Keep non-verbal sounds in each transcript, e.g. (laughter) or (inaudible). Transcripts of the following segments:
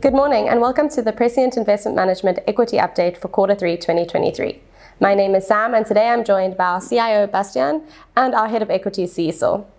Good morning and welcome to the Prescient Investment Management Equity Update for Quarter 3 2023. My name is Sam and today I'm joined by our CIO Bastian and our Head of Equities Cecil.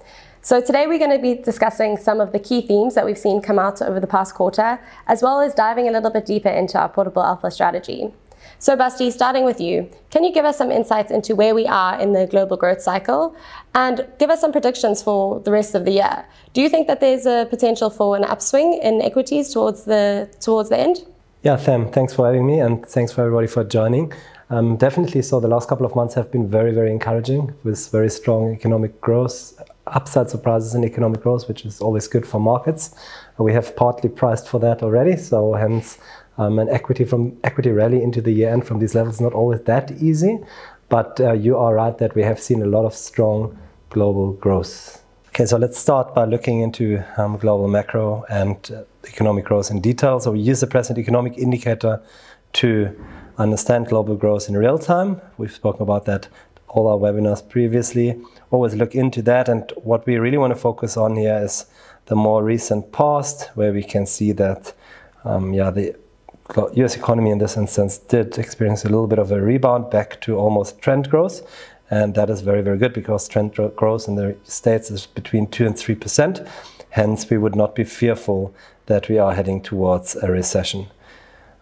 So today we're going to be discussing some of the key themes that we've seen come out over the past quarter, as well as diving a little bit deeper into our portable alpha strategy. So Basti, starting with you, can you give us some insights into where we are in the global growth cycle and give us some predictions for the rest of the year? Do you think that there's a potential for an upswing in equities towards the towards the end? Yeah, Sam, thanks for having me and thanks for everybody for joining. Um, definitely so. The last couple of months have been very, very encouraging with very strong economic growth, upside surprises in economic growth, which is always good for markets. We have partly priced for that already, so hence um, an equity from equity rally into the year end from these levels is not always that easy. But uh, you are right that we have seen a lot of strong global growth. Okay, so let's start by looking into um, global macro and uh, economic growth in detail. So we use the Prescient economic indicator to understand global growth in real time. We've spoken about that all our webinars previously. Always look into that. And what we really want to focus on here is the more recent past, where we can see that, um, yeah, the US economy in this instance did experience a little bit of a rebound back to almost trend growth. And that is very, very good because trend growth in the States is between 2 and 3%. Hence, we would not be fearful that we are heading towards a recession.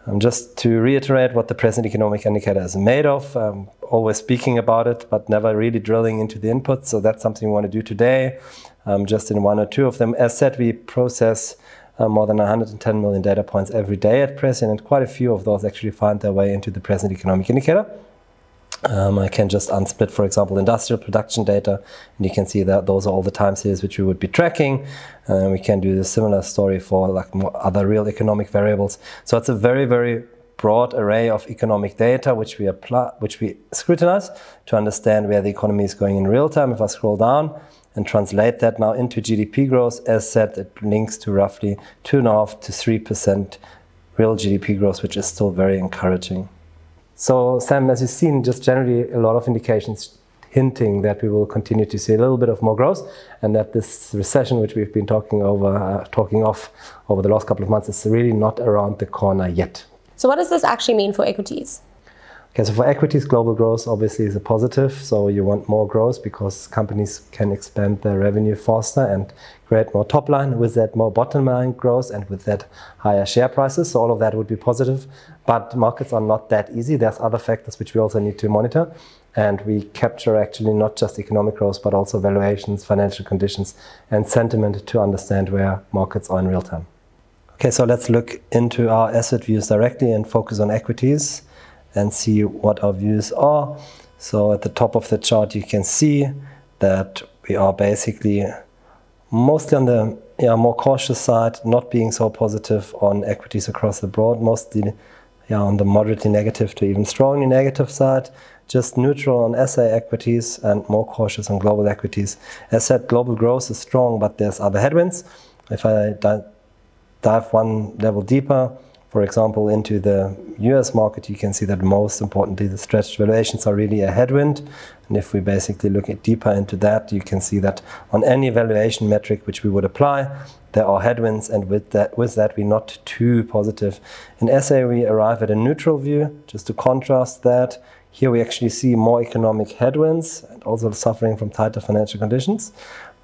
Um, just to reiterate what the Prescient economic indicator is made of, um, always speaking about it, but never really drilling into the inputs. So that's something we want to do today, um, just in one or two of them. As said, we process uh, more than 110 million data points every day at Prescient, and quite a few of those actually find their way into the Prescient economic indicator. Um, I can just unsplit, for example, industrial production data, and you can see that those are all the time series which we would be tracking. And uh, we can do the similar story for like other real economic variables. So it's a very, very broad array of economic data which we apply, which we scrutinize to understand where the economy is going in real time. If I scroll down and translate that now into GDP growth, as said, it links to roughly two and a half to three percent real GDP growth, which is still very encouraging. So Sam, as you've seen, just generally a lot of indications hinting that we will continue to see a little bit of more growth and that this recession which we've been talking over uh, talking off over the last couple of months is really not around the corner yet. So what does this actually mean for equities? Okay, so for equities, global growth obviously is a positive. So you want more growth because companies can expand their revenue faster and create more top line, with that more bottom line growth, and with that higher share prices. So all of that would be positive. But markets are not that easy. There's other factors which we also need to monitor. And we capture actually not just economic growth, but also valuations, financial conditions, and sentiment to understand where markets are in real time. Okay, so let's look into our asset views directly and focus on equities and see what our views are. So at the top of the chart, you can see that we are basically mostly on the yeah, more cautious side, not being so positive on equities across the board, mostly yeah, on the moderately negative to even strongly negative side, just neutral on SA equities and more cautious on global equities. As said, global growth is strong, but there's other headwinds. If I dive one level deeper, for example, into the US market, you can see that most importantly, the stretched valuations are really a headwind. And if we basically look at deeper into that, you can see that on any valuation metric which we would apply, there are headwinds, and with that, with that, we're not too positive. In SA, we arrive at a neutral view, just to contrast that. Here we actually see more economic headwinds and also suffering from tighter financial conditions,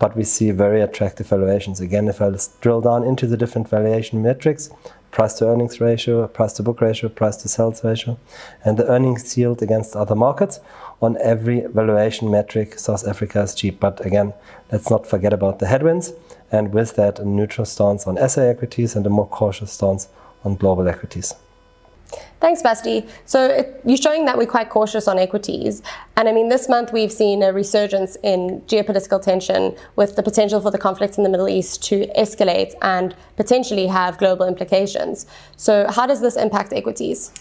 but we see very attractive valuations. Again, if I drill down into the different valuation metrics, price to earnings ratio, price to book ratio, price to sales ratio, and the earnings yield against other markets. On every valuation metric, South Africa is cheap. But again, let's not forget about the headwinds. And with that, a neutral stance on SA equities and a more cautious stance on global equities. Thanks, Basti. So it, you're showing that we're quite cautious on equities. And I mean, this month we've seen a resurgence in geopolitical tension with the potential for the conflict in the Middle East to escalate and potentially have global implications. So how does this impact equities?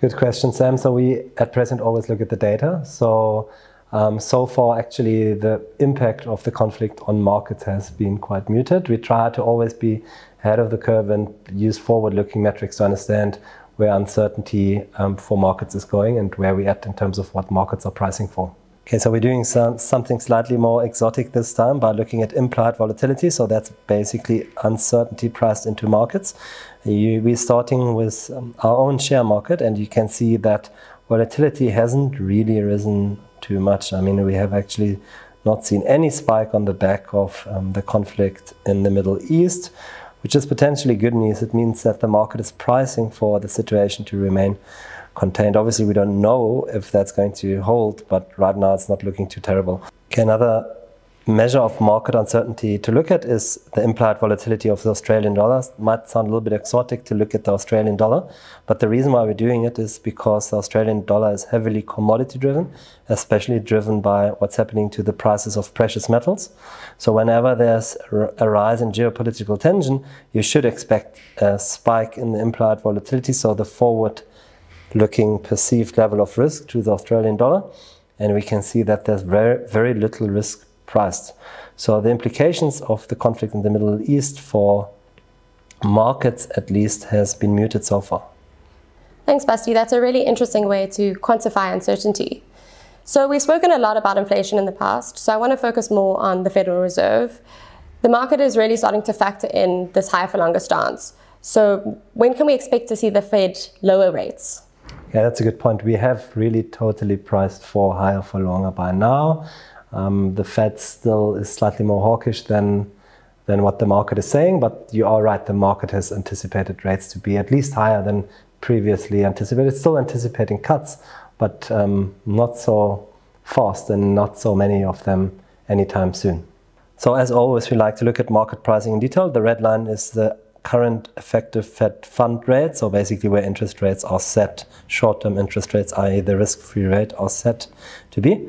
Good question, Sam. So we at Prescient always look at the data. So um, so far, actually, the impact of the conflict on markets has been quite muted. We try to always be ahead of the curve and use forward-looking metrics to understand where uncertainty um, for markets is going and where we're at in terms of what markets are pricing for. Okay, so we're doing some, something slightly more exotic this time by looking at implied volatility. So that's basically uncertainty priced into markets. You, we're starting with um, our own share market, and you can see that volatility hasn't really risen too much. I mean, we have actually not seen any spike on the back of um, the conflict in the Middle East, which is potentially good news. It means that the market is pricing for the situation to remain contained. Obviously, we don't know if that's going to hold, but right now it's not looking too terrible. Okay, another measure of market uncertainty to look at is the implied volatility of the Australian dollar. It might sound a little bit exotic to look at the Australian dollar, but the reason why we're doing it is because the Australian dollar is heavily commodity driven, especially driven by what's happening to the prices of precious metals. So whenever there's a rise in geopolitical tension, you should expect a spike in the implied volatility, so the forward looking perceived level of risk to the Australian dollar. And we can see that there's very, very little risk priced. So the implications of the conflict in the Middle East for markets at least has been muted so far. Thanks, Basti. That's a really interesting way to quantify uncertainty. So we've spoken a lot about inflation in the past, so I want to focus more on the Federal Reserve. The market is really starting to factor in this higher for longer stance. So when can we expect to see the Fed lower rates? Yeah, that's a good point. We have really totally priced for higher for longer by now. Um, the Fed still is slightly more hawkish than than what the market is saying, but you are right. The market has anticipated rates to be at least higher than previously anticipated. It's still anticipating cuts, but um, not so fast and not so many of them anytime soon. So as always, we like to look at market pricing in detail. The red line is the current effective Fed fund rate, so basically where interest rates are set, short-term interest rates, i.e. the risk-free rate, are set to be.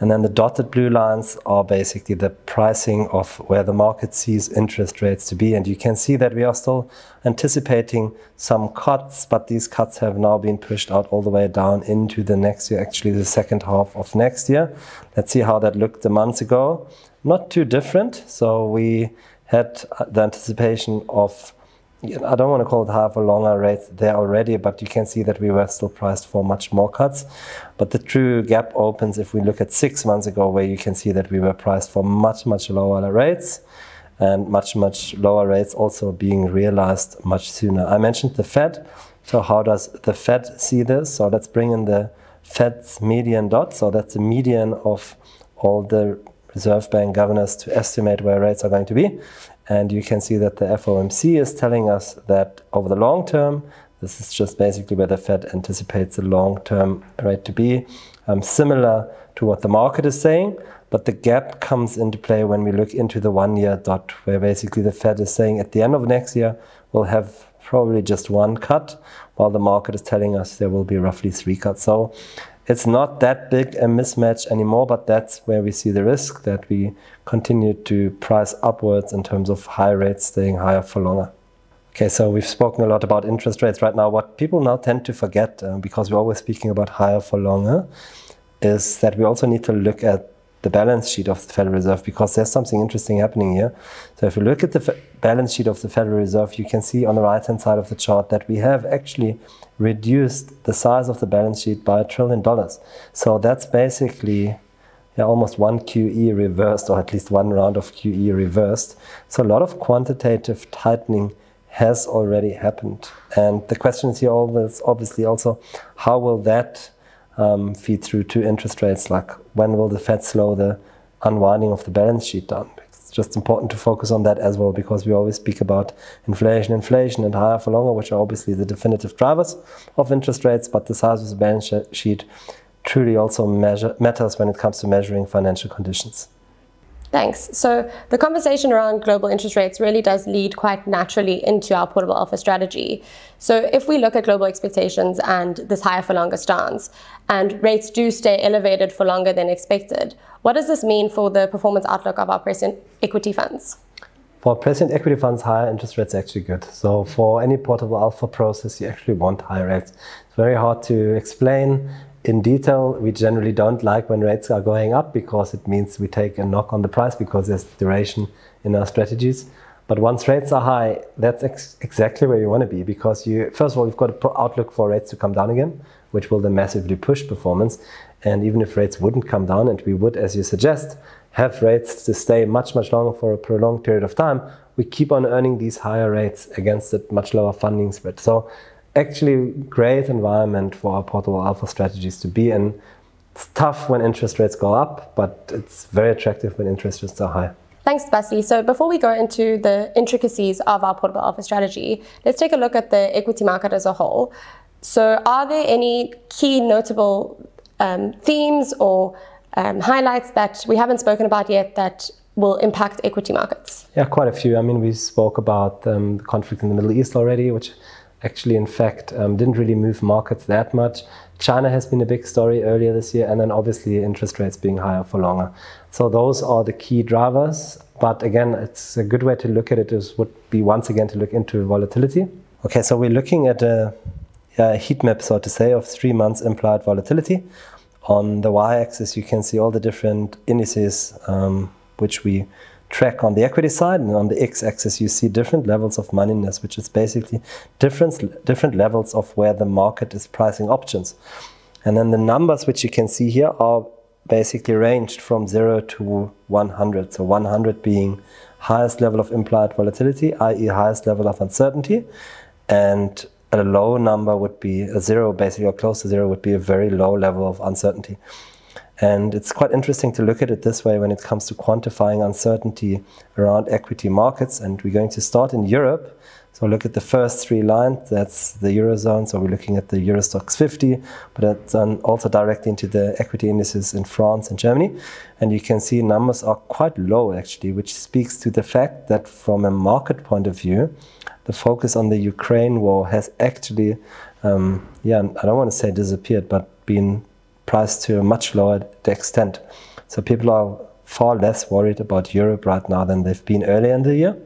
And then the dotted blue lines are basically the pricing of where the market sees interest rates to be. And you can see that we are still anticipating some cuts, but these cuts have now been pushed out all the way down into the next year, actually the second half of next year. Let's see how that looked a month ago. Not too different. So we had the anticipation of I don't want to call it half or longer rates there already, but you can see that we were still priced for much more cuts. But the true gap opens if we look at six months ago, where you can see that we were priced for much, much lower rates and much, much lower rates also being realized much sooner. I mentioned the Fed. So how does the Fed see this? So let's bring in the Fed's median dot. So that's the median of all the Reserve Bank governors to estimate where rates are going to be. And you can see that the FOMC is telling us that over the long term, this is just basically where the Fed anticipates the long-term rate to be, um, similar to what the market is saying. But the gap comes into play when we look into the one-year dot, where basically the Fed is saying at the end of next year, we'll have probably just one cut, while the market is telling us there will be roughly three cuts. So it's not that big a mismatch anymore, but that's where we see the risk that we continue to price upwards in terms of high rates staying higher for longer. Okay, so we've spoken a lot about interest rates right now. What people now tend to forget, uh, because we're always speaking about higher for longer, is that we also need to look at the balance sheet of the Federal Reserve because there's something interesting happening here. So if you look at the balance sheet of the Federal Reserve, you can see on the right hand side of the chart that we have actually reduced the size of the balance sheet by a trillion dollars. So that's basically yeah, almost one QE reversed, or at least one round of QE reversed. So a lot of quantitative tightening has already happened. And the question is here always, obviously also, how will that um, feed through to interest rates? Like when will the Fed slow the unwinding of the balance sheet down? It's just important to focus on that as well because we always speak about inflation, inflation, and higher for longer, which are obviously the definitive drivers of interest rates. But the size of the balance sheet truly also measure, matters when it comes to measuring financial conditions. Thanks. So the conversation around global interest rates really does lead quite naturally into our portable alpha strategy. So if we look at global expectations and this higher for longer stance, and rates do stay elevated for longer than expected, what does this mean for the performance outlook of our Prescient equity funds? For Prescient equity funds, higher interest rates are actually good. So for any portable alpha process, you actually want higher rates. It's very hard to explain in detail, we generally don't like when rates are going up because it means we take a knock on the price because there's duration in our strategies. But once rates are high, that's ex exactly where you want to be because you, first of all, you've got an outlook for rates to come down again, which will then massively push performance. And even if rates wouldn't come down, and we would, as you suggest, have rates to stay much, much longer for a prolonged period of time, we keep on earning these higher rates against a much lower funding spread. So actually great environment for our portable alpha strategies to be in. It's tough when interest rates go up, but it's very attractive when interest rates are high. Thanks, Basti. So before we go into the intricacies of our portable alpha strategy, let's take a look at the equity market as a whole. So are there any key notable um, themes or um, highlights that we haven't spoken about yet that will impact equity markets? Yeah, quite a few. I mean, we spoke about um, the conflict in the Middle East already, which actually, in fact, um, didn't really move markets that much. China has been a big story earlier this year, and then obviously interest rates being higher for longer. So those are the key drivers. But again, it's a good way to look at it is would be once again to look into volatility. Okay, so we're looking at a, a heat map, so to say, of three months implied volatility. On the y-axis, you can see all the different indices um, which we track on the equity side, and on the x-axis you see different levels of moneyness, which is basically different, different levels of where the market is pricing options. And then the numbers which you can see here are basically ranged from 0 to 100. So 100 being highest level of implied volatility, i.e. highest level of uncertainty, and a low number would be a zero, basically, or close to zero would be a very low level of uncertainty. And it's quite interesting to look at it this way when it comes to quantifying uncertainty around equity markets. And we're going to start in Europe. So look at the first three lines, that's the Eurozone. So we're looking at the Euro Stoxx 50, but that's also directly into the equity indices in France and Germany. And you can see numbers are quite low actually, which speaks to the fact that from a market point of view, the focus on the Ukraine war has actually, um, yeah, I don't want to say disappeared, but been priced to a much lower extent. So people are far less worried about Europe right now than they've been earlier in the year.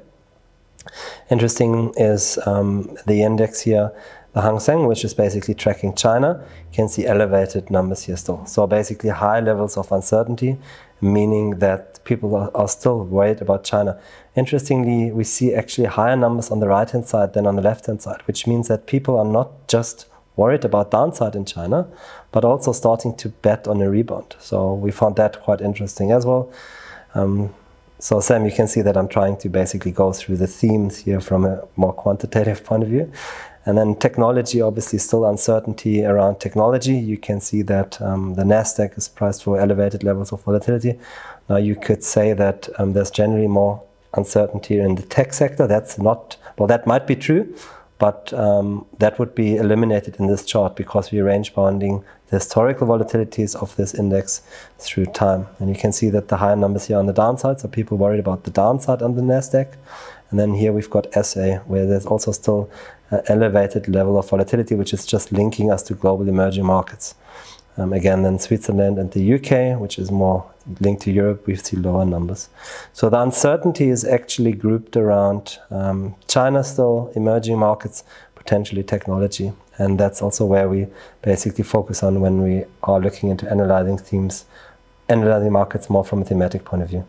Interesting is um, the index here, the Hang Seng, which is basically tracking China. You can see elevated numbers here still. So basically high levels of uncertainty, meaning that people are, are still worried about China. Interestingly, we see actually higher numbers on the right-hand side than on the left-hand side, which means that people are not just worried about downside in China, but also starting to bet on a rebound. So we found that quite interesting as well. Um, so Sam, you can see that I'm trying to basically go through the themes here from a more quantitative point of view. And then technology, obviously still uncertainty around technology. You can see that um, the NASDAQ is priced for elevated levels of volatility. Now you could say that um, there's generally more uncertainty in the tech sector. That's not, well, that might be true, but um, that would be eliminated in this chart because we range bounding the historical volatilities of this index through time. And you can see that the higher numbers here on the downside, so people worried about the downside on the NASDAQ. And then here we've got SA, where there's also still an elevated level of volatility, which is just linking us to global emerging markets. Um, again, then Switzerland and the UK, which is more linked to Europe, we see lower numbers. So the uncertainty is actually grouped around um, China still, emerging markets, potentially technology. And that's also where we basically focus on when we are looking into analyzing themes, analyzing markets more from a thematic point of view.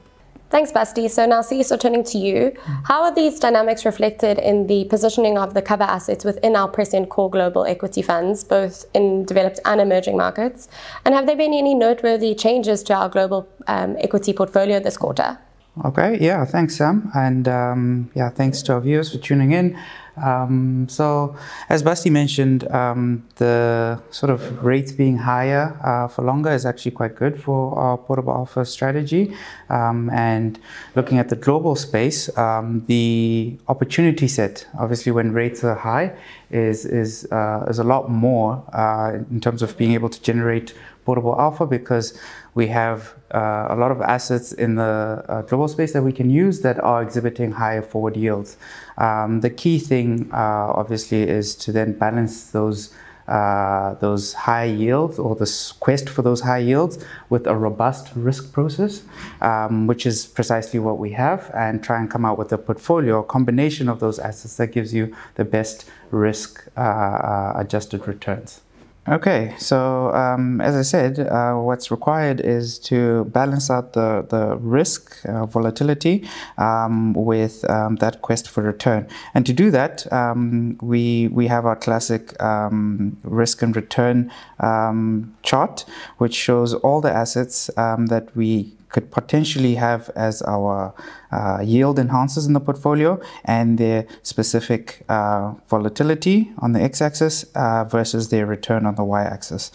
Thanks, Basti. So now, so turning to you, how are these dynamics reflected in the positioning of the cover assets within our Prescient core global equity funds, both in developed and emerging markets? And have there been any noteworthy changes to our global um, equity portfolio this quarter? Okay, yeah, thanks, Sam. And um, yeah, thanks to our viewers for tuning in. Um, so, as Basti mentioned, um, the sort of rates being higher uh, for longer is actually quite good for our portable alpha strategy. Um, and looking at the global space, um, the opportunity set, obviously, when rates are high, is is uh, is a lot more uh, in terms of being able to generate portable alpha because we have uh, a lot of assets in the uh, global space that we can use that are exhibiting higher forward yields. Um, the key thing, uh, obviously, is to then balance those uh, those high yields or the quest for those high yields with a robust risk process, um, which is precisely what we have, and try and come out with a portfolio, a combination of those assets that gives you the best risk uh, adjusted returns. Okay, so um, as I said, uh, what's required is to balance out the, the risk, uh, volatility, um, with um, that quest for return. And to do that, um, we, we have our classic um, risk and return um, chart, which shows all the assets that we could potentially have as our uh, yield enhancers in the portfolio and their specific uh, volatility on the x-axis uh, versus their return on the y-axis.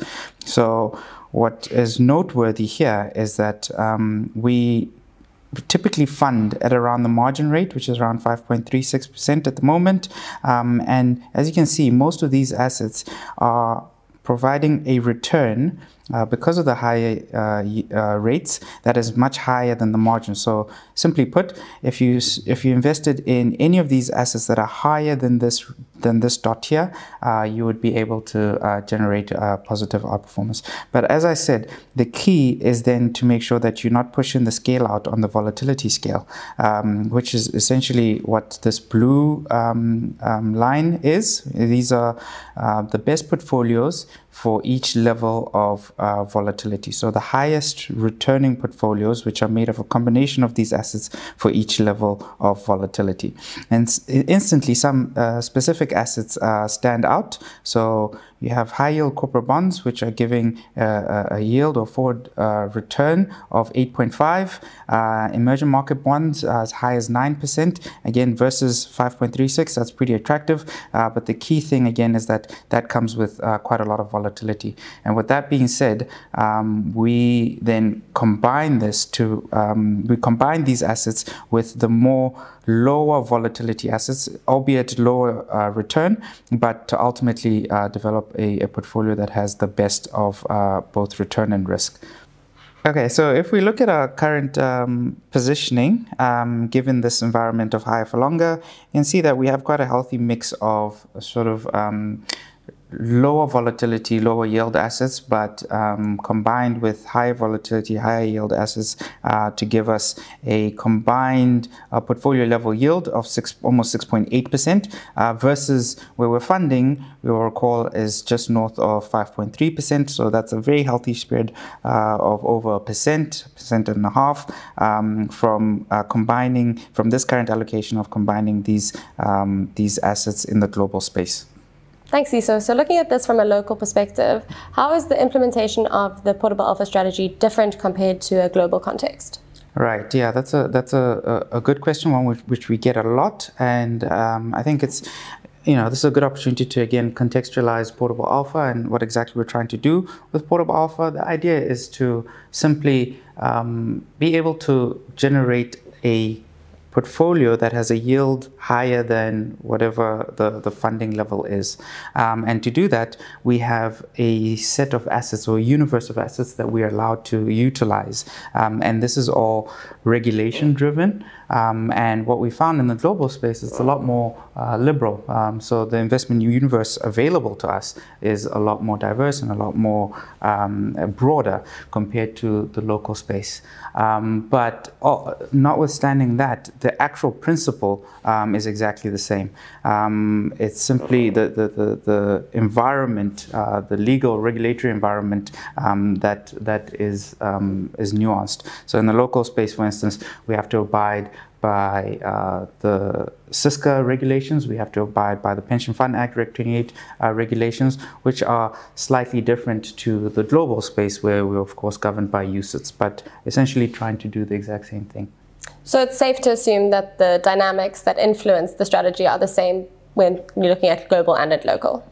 So what is noteworthy here is that um, we typically fund at around the margin rate, which is around 5.36% at the moment. Um, and as you can see, most of these assets are providing a return uh, because of the high uh, uh, rates that is much higher than the margin. So simply put, if you if you invested in any of these assets that are higher than this than this dot here, uh, you would be able to generate positive outperformance. But as I said, the key is then to make sure that you're not pushing the scale out on the volatility scale, um, which is essentially what this blue um, um, line is. These are the best portfolios for each level of uh, volatility. So the highest returning portfolios, which are made of a combination of these assets for each level of volatility. And instantly, some uh, specific assets uh, stand out. So you have high yield corporate bonds, which are giving uh, a yield or forward uh, return of 8.5. Uh, emerging market bonds as high as 9%, again, versus 5.36. That's pretty attractive. but the key thing, again, is that that comes with quite a lot of volatility. And with that being said, um, we then combine this to, um, we combine these assets with the more lower volatility assets, albeit lower uh, return, but to ultimately uh, develop a, a, portfolio that has the best of uh, both return and risk. Okay, so if we look at our current um, positioning, um, given this environment of higher for longer, you can see that we have quite a healthy mix of sort of um, lower volatility, lower yield assets, but um, combined with high volatility, higher yield assets uh, to give us a combined uh, portfolio level yield of six, almost 6.8% uh, versus where we're funding, we will recall, is just north of 5.3%. So that's a very healthy spread uh, of over a percent, percent and a half um, from uh, combining, from this current allocation of combining these, um, these assets in the global space. Thanks, Seeiso. So looking at this from a local perspective, how is the implementation of the portable alpha strategy different compared to a global context? Right. Yeah, that's a that's a, a good question, one which, which we get a lot, and um, I think it's you know this is a good opportunity to again contextualize portable alpha and what exactly we're trying to do with portable alpha. The idea is to simply um, be able to generate a portfolio that has a yield higher than whatever the, the funding level is. Um, and to do that, we have a set of assets or universe of assets that we are allowed to utilize. Um, and this is all regulation driven. Um, and what we found in the global space is a lot more uh, liberal. Um, so the investment universe available to us is a lot more diverse and a lot more um, broader compared to the local space. Um, but uh, notwithstanding that, the actual principle um, is exactly the same. Um, it's simply the, the, the, the environment, uh, the legal regulatory environment that, that is, is nuanced. So in the local space, for instance, we have to abide by uh, the CISCA regulations. We have to abide by the Pension Fund Act Reg 28 uh, regulations, which are slightly different to the global space where we're of course governed by UCITS, but essentially trying to do the exact same thing. So it's safe to assume that the dynamics that influence the strategy are the same when you're looking at global and at local.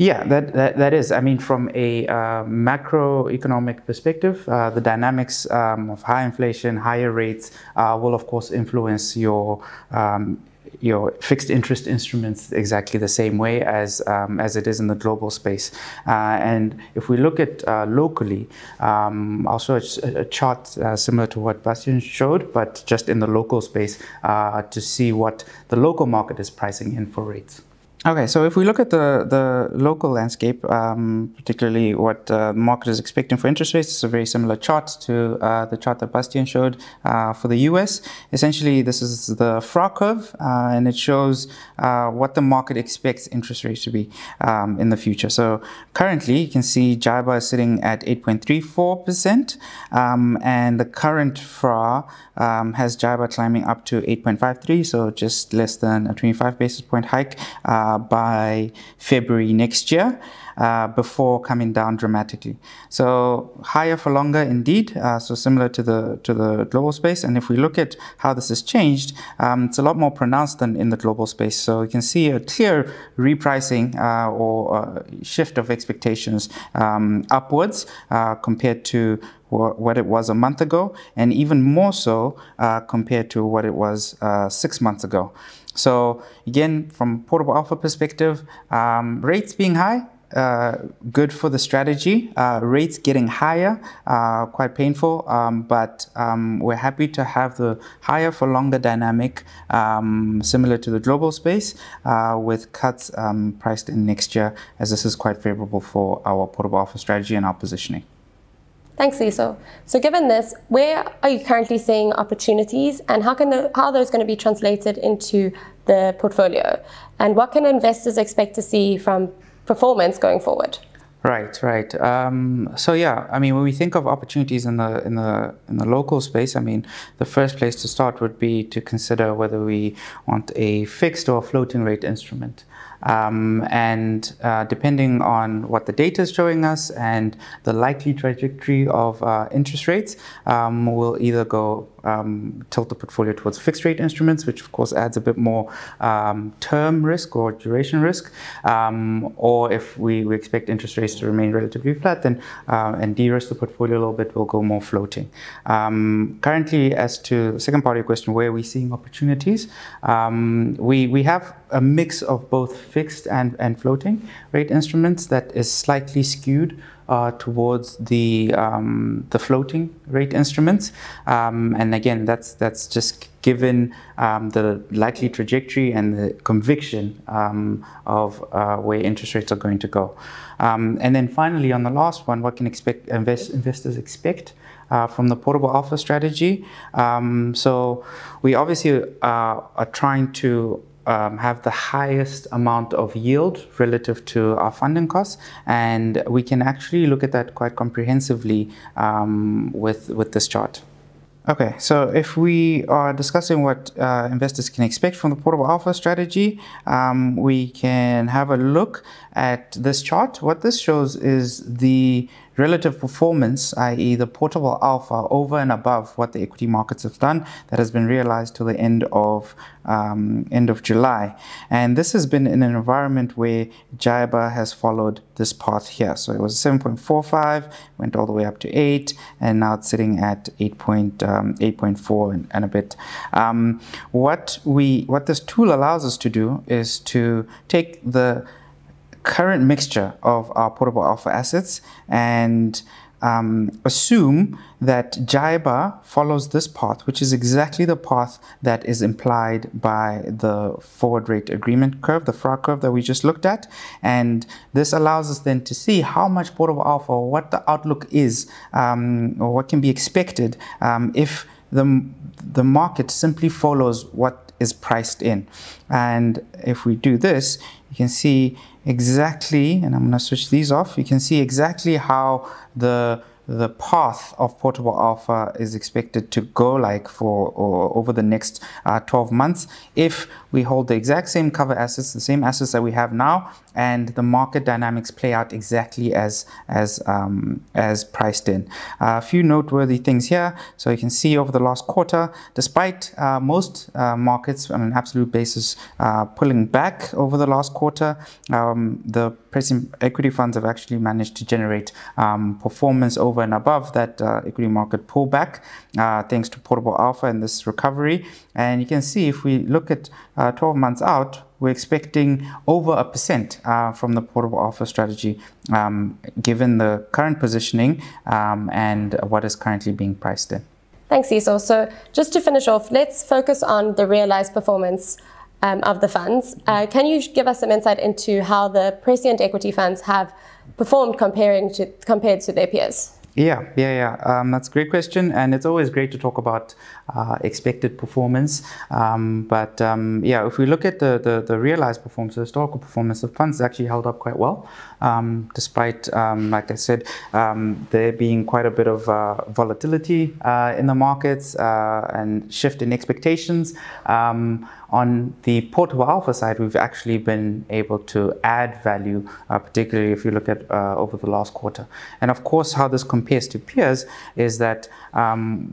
Yeah, that, that, that is. I mean, from a uh, macroeconomic perspective, uh, the dynamics um, of high inflation, higher rates uh, will, of course, influence your um, your fixed interest instruments exactly the same way as um, as it is in the global space. Uh, and if we look at uh, locally, um, show a, a chart uh, similar to what Bastian showed, but just in the local space uh, to see what the local market is pricing in for rates. Okay, so if we look at the, the local landscape, um, particularly what uh, the market is expecting for interest rates, it's a very similar chart to uh, the chart that Bastian showed uh, for the US. Essentially, this is the FRA curve, uh, and it shows uh, what the market expects interest rates to be um, in the future. So currently, you can see JIBAR is sitting at 8.34%, um, and the current FRA um, has JIBAR climbing up to 8.53, so just less than a 25 basis point hike. Uh, uh, by February next year uh, before coming down dramatically. So higher for longer indeed, uh, so similar to the, to the global space. And if we look at how this has changed, um, it's a lot more pronounced than in the global space. So you can see a clear repricing uh, or shift of expectations um, upwards uh, compared to what it was a month ago, and even more so uh, compared to what it was uh, six months ago. So again, from portable alpha perspective, um, rates being high, uh, good for the strategy. Uh, rates getting higher, uh, quite painful, um, but um, we're happy to have the higher for longer dynamic, um, similar to the global space, uh, with cuts um, priced in next year, as this is quite favorable for our portable alpha strategy and our positioning. Thanks, Cecil. So given this, where are you currently seeing opportunities and how, can the, how are those going to be translated into the portfolio? And what can investors expect to see from performance going forward? Right, right. Um, so yeah, I mean, when we think of opportunities in the in the in the local space, I mean, the first place to start would be to consider whether we want a fixed or floating rate instrument. Um, and uh, depending on what the data is showing us and the likely trajectory of uh, interest rates, um, we'll either go um, tilt the portfolio towards fixed rate instruments, which of course adds a bit more um, term risk or duration risk. Um, or if we, we, expect interest rates to remain relatively flat, then uh, and de-risk the portfolio a little bit, we'll go more floating. Um, currently, as to the second part of your question, where are we seeing opportunities? We, we have a mix of both fixed and, and floating rate instruments that is slightly skewed uh, towards the um, the floating rate instruments, um, and again, that's that's just given um, the likely trajectory and the conviction um, of uh, where interest rates are going to go. Um, and then finally, on the last one, what can expect invest, investors expect? Uh, from the portable alpha strategy. Um, so we obviously uh, are trying to um, have the highest amount of yield relative to our funding costs, and we can actually look at that quite comprehensively um, with with this chart. Okay, so if we are discussing what uh, investors can expect from the portable alpha strategy, um, we can have a look at this chart. What this shows is the relative performance, i.e. the portable alpha over and above what the equity markets have done that has been realized till the end of um, end of July. And this has been in an environment where JIBAR has followed this path here. So it was 7.45, went all the way up to 8, and now it's sitting at 8.8.4 um, and, and, a bit. Um, what we what this tool allows us to do is to take the current mixture of our portable alpha assets and um, assume that JIBAR follows this path, which is exactly the path that is implied by the forward rate agreement curve, the FRA curve that we just looked at. And this allows us then to see how much portable alpha what the outlook is um, or what can be expected um, if the, the market simply follows what is priced in. And if we do this, you can see exactly, and I'm going to switch these off, you can see exactly how the the path of portable alpha is expected to go like for or over the next uh, 12 months if we hold the exact same cover assets, the same assets that we have now, and the market dynamics play out exactly as as um, as priced in. Uh, a few noteworthy things here. So you can see over the last quarter, despite uh, most uh, markets on an absolute basis uh, pulling back over the last quarter, um, the Prescient equity funds have actually managed to generate um, performance over and above that uh, equity market pullback, uh, thanks to portable alpha and this recovery. And you can see if we look at uh, 12 months out, we're expecting over a percent uh, from the portable alpha strategy, um, given the current positioning um, and what is currently being priced in. Thanks, Cecil. So just to finish off, let's focus on the realized performance um, of the funds. Uh, can you give us some insight into how the prescient equity funds have performed comparing to, compared to their peers? Yeah, yeah, yeah. Um, that's a great question, and it's always great to talk about uh, expected performance. Um, but um, yeah, if we look at the, the, the, realized performance, the historical performance, the funds actually held up quite well, um, despite, um, like I said, um, there being quite a bit of uh, volatility uh, in the markets uh, and shift in expectations. on the portable alpha side, we've actually been able to add value, uh, particularly if you look at uh, over the last quarter. And of course, how this compares to peers is that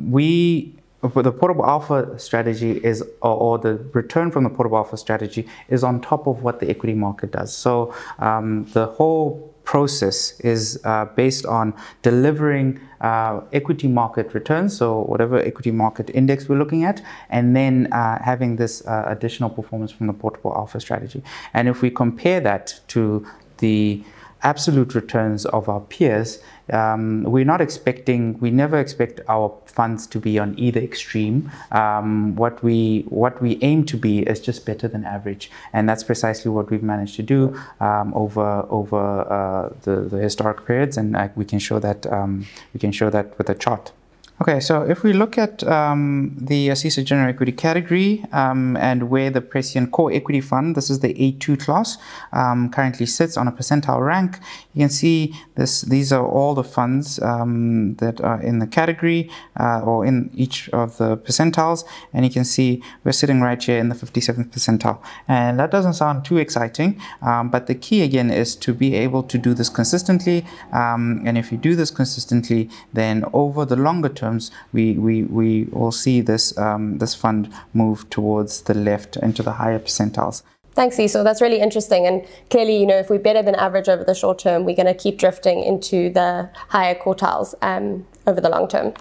we the portable alpha strategy is or, the return from the portable alpha strategy is on top of what the equity market does. So um, the whole process is uh, based on delivering uh, equity market returns so whatever equity market index we're looking at and then uh, having this uh, additional performance from the portable alpha strategy. And if we compare that to the absolute returns of our peers, um, we're not expecting, we never expect our funds to be on either extreme. Um, what we what we aim to be is just better than average, and that's precisely what we've managed to do um, over over uh, the the historic periods, and uh, we can show that um, we can show that with a chart. Okay, so if we look at um, the CISO General Equity category um, and where the Prescient Core Equity Fund, this is the A2 class, um, currently sits on a percentile rank, you can see this. these are all the funds um, that are in the category uh, or in each of the percentiles, and you can see we're sitting right here in the 57th percentile. And that doesn't sound too exciting, um, but the key again is to be able to do this consistently, um, and if you do this consistently, then over the longer term, terms, we, we, we will see this, um, this fund move towards the left into the higher percentiles. Thanks, Cecil. That's really interesting. And clearly, you know, if we're better than average over the short term, we're going to keep drifting into the higher quartiles um, over the long term.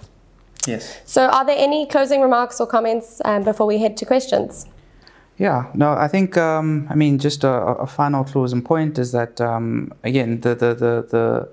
Yes. So, are there any closing remarks or comments um, before we head to questions? Yeah, no, I think, um, I mean, just a, a, final closing point is that, um, again, the, the, the, the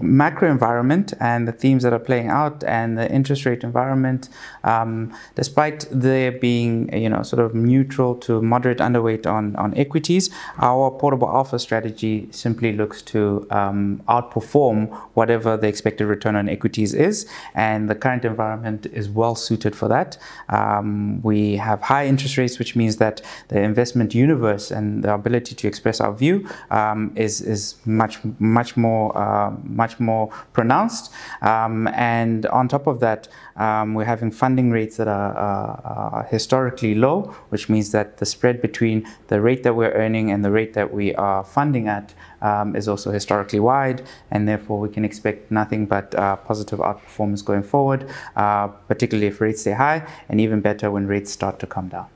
macro environment and the themes that are playing out and the interest rate environment, um, despite there being you know sort of neutral to moderate underweight on, on equities, our portable alpha strategy simply looks to um, outperform whatever the expected return on equities is, and the current environment is well suited for that. Um, we have high interest rates, which means that the investment universe and the ability to express our view um, is is much much more uh, much more pronounced. Um, and on top of that, um, we're having funding rates that are, uh, are, historically low, which means that the spread between the rate that we're earning and the rate that we are funding at um, is also historically wide, and therefore we can expect nothing but uh, positive outperformance going forward, uh, particularly if rates stay high, and even better when rates start to come down.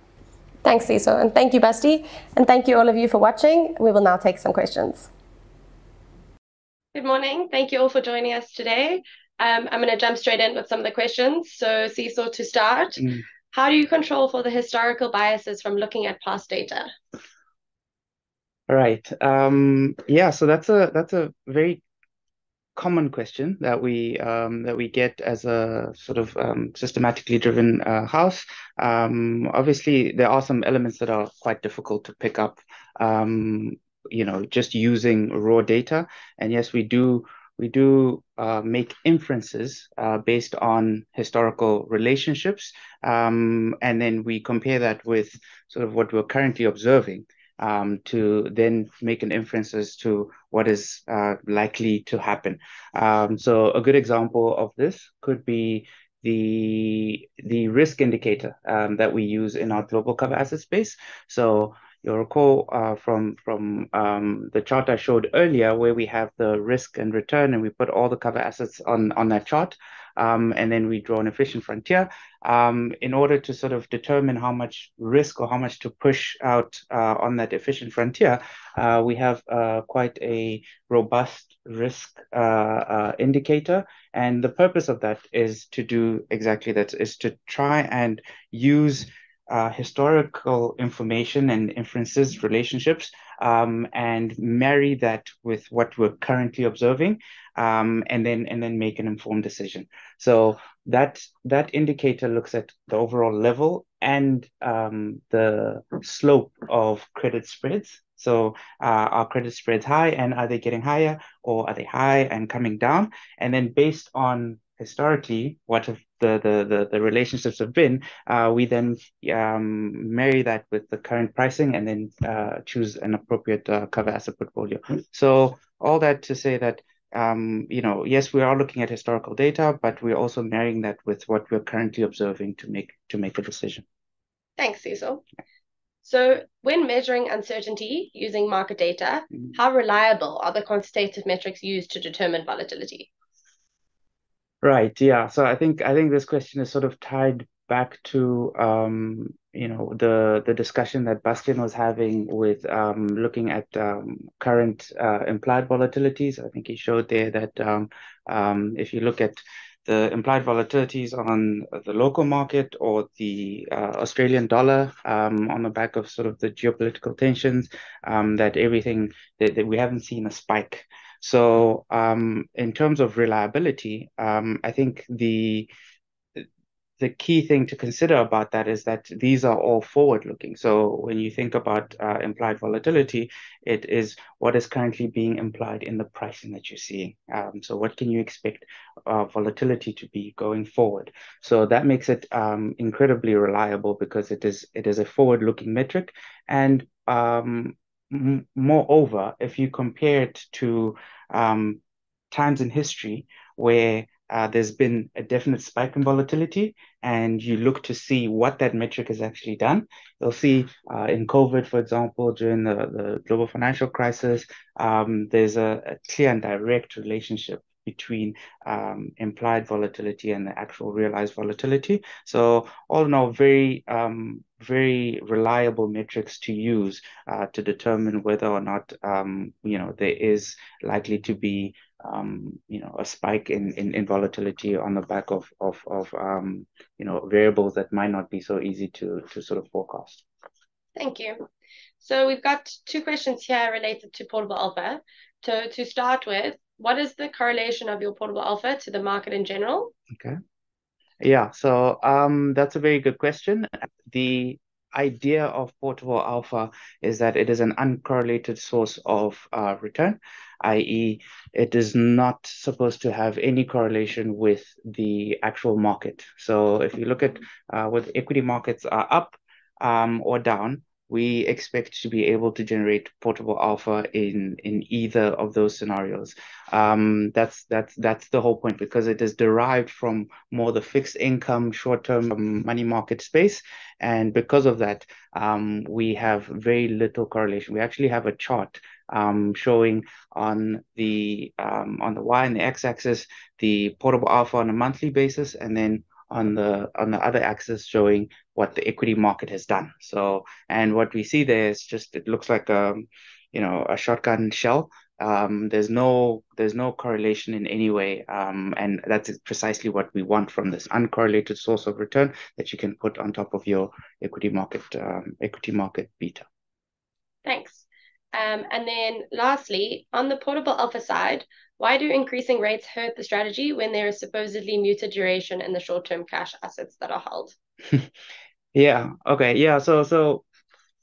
Thanks, Cecil, and thank you, Basti, and thank you all of you for watching. We will now take some questions. Good morning. Thank you all for joining us today. Um, I'm going to jump straight in with some of the questions. So, Cecil, to start, mm. how do you control for the historical biases from looking at past data? Right. Um, yeah. So that's a that's a very common question that we um, that we get as a sort of um, systematically driven uh, house. Um, obviously, there are some elements that are quite difficult to pick up um, you know just using raw data. And yes we do we do uh, make inferences uh, based on historical relationships. Um, and then we compare that with sort of what we're currently observing um, to then make an inference as to what is uh, likely to happen. Um, so a good example of this could be the the risk indicator um, that we use in our global cover asset space. So You'll recall uh, from from um, the chart I showed earlier, where we have the risk and return, and we put all the cover assets on on that chart, um, and then we draw an efficient frontier um, in order to sort of determine how much risk or how much to push out uh, on that efficient frontier. Uh, we have uh, quite a robust risk uh, uh, indicator, and the purpose of that is to do exactly that: is to try and use uh, historical information and inferences relationships um, and marry that with what we're currently observing, um, and then and then make an informed decision. So that that indicator looks at the overall level and um, the slope of credit spreads. So uh, are credit spreads high and are they getting higher or are they high and coming down? And then based on historically what have the, the, the, the relationships have been, uh, we then um, marry that with the current pricing and then uh, choose an appropriate uh, cover asset portfolio. So all that to say that um, you know, yes, we are looking at historical data, but we're also marrying that with what we're currently observing to make to make a decision. Thanks, Cecil. So, when measuring uncertainty using market data, mm-hmm. how reliable are the quantitative metrics used to determine volatility? Right. Yeah. So I think I think this question is sort of tied back to um, you know the the discussion that Bastian was having with um, looking at um, current uh, implied volatilities. I think he showed there that um, um, if you look at the implied volatilities on the local market or the uh, Australian dollar um, on the back of sort of the geopolitical tensions, um, that everything that, that we haven't seen a spike so um, in terms of reliability, um, I think the the key thing to consider about that is that these are all forward looking. So when you think about uh, implied volatility, it is what is currently being implied in the pricing that you're seeing. Um, so what can you expect uh, volatility to be going forward? So that makes it um, incredibly reliable because it is it is a forward looking metric. And um, moreover, if you compare it to um, times in history where uh, there's been a definite spike in volatility and you look to see what that metric has actually done. You'll see uh, in COVID, for example, during the, the global financial crisis, um, there's a, a, clear and direct relationship between um, implied volatility and the actual realized volatility. So all in all, very um, very reliable metrics to use uh, to determine whether or not um, you know there is likely to be um, you know a spike in, in, in volatility on the back of of of um, you know variables that might not be so easy to to sort of forecast. Thank you. So we've got two questions here related to portable alpha. So to start with, what is the correlation of your portable alpha to the market in general? Okay. Yeah, so um, that's a very good question. The idea of portable alpha is that it is an uncorrelated source of uh, return, i.e., it is not supposed to have any correlation with the actual market. So if you look at uh, whether equity markets are up um, or down, we expect to be able to generate portable alpha in in either of those scenarios. Um, that's that's that's the whole point because it is derived from more the fixed income, short term money market space, and because of that, um, we have very little correlation. We actually have a chart um, showing on the um, on the y and the x axis the portable alpha on a monthly basis, and then on the on the other axis showing what the equity market has done. So and what we see there is just it looks like a you know a shotgun shell. Um, there's no there's no correlation in any way, um, and that's precisely what we want from this uncorrelated source of return that you can put on top of your equity market um, equity market beta. Thanks. Um, and then lastly, on the portable alpha side, why do increasing rates hurt the strategy when there is supposedly muted duration in the short-term cash assets that are held? (laughs) yeah. Okay. Yeah. So so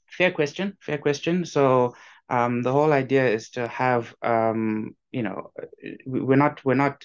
fair question. Fair question. So um, the whole idea is to have um, you know we're not we're not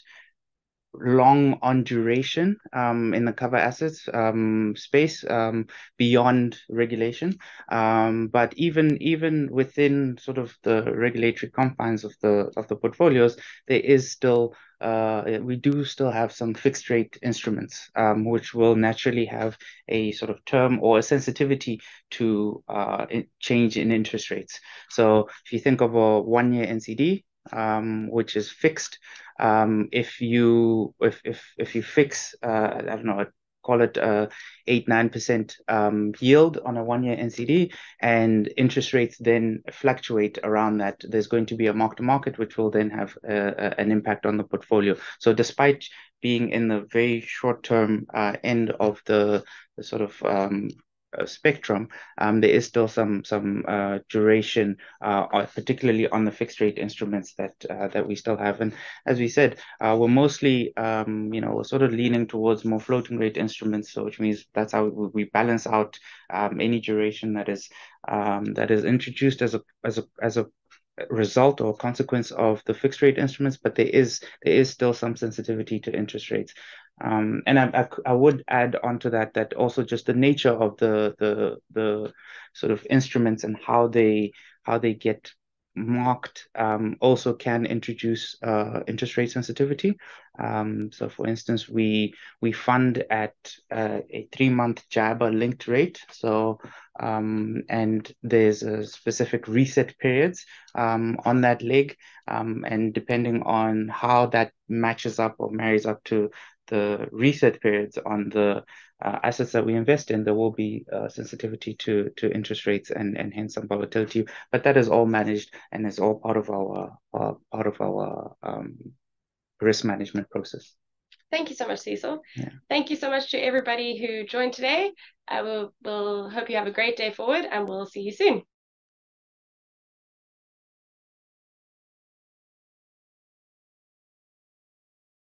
long on duration um, in the cover assets um, space um, beyond regulation. Um, but even even within sort of the regulatory confines of the of the portfolios, there is still uh, we do still have some fixed rate instruments, um, which will naturally have a sort of term or a sensitivity to uh, change in interest rates. So if you think of a one year NCD, um, which is fixed. Um, if you if if if you fix, uh, I don't know, call it a eight nine percent um, yield on a one year NCD, and interest rates then fluctuate around that. There's going to be a mark to market, which will then have a, a, an impact on the portfolio. So despite being in the very short term uh, end of the, the sort of um, uh, spectrum, um, there is still some some uh, duration, uh, particularly on the fixed rate instruments that uh, that we still have. And as we said, uh, we're mostly um, you know we're sort of leaning towards more floating rate instruments, so which means that's how we, we balance out um, any duration that is um, that is introduced as a as a as a result or consequence of the fixed rate instruments, but there is there is still some sensitivity to interest rates. Um, and I, I, I, would add on to that that also just the nature of the the the sort of instruments and how they how they get marked um, also can introduce uh, interest rate sensitivity. Um, so, for instance, we we fund at uh, a three month JIBAR linked rate. So, um, and there's a specific reset periods um, on that leg, um, and depending on how that matches up or marries up to the reset periods on the uh, assets that we invest in, there will be uh, sensitivity to to interest rates and and hence some volatility. But that is all managed and is all part of our uh, part of our um, risk management process. Thank you so much, Seeiso. Yeah. Thank you so much to everybody who joined today. I will will hope you have a great day forward, and we'll see you soon.